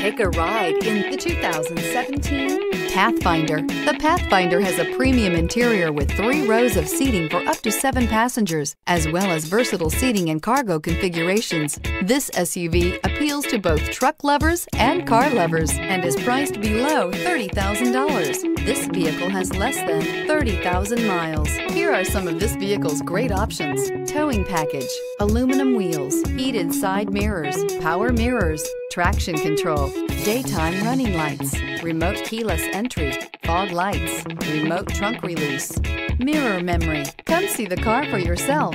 Take a ride in the 2017 Pathfinder. The Pathfinder has a premium interior with three rows of seating for up to seven passengers, as well as versatile seating and cargo configurations. This SUV appeals to both truck lovers and car lovers and is priced below $30,000. This vehicle has less than 30,000 miles. Here are some of this vehicle's great options. Towing package, aluminum wheels, heated side mirrors, power mirrors, traction control, daytime running lights, remote keyless entry, fog lights, remote trunk release, mirror memory. Come see the car for yourself.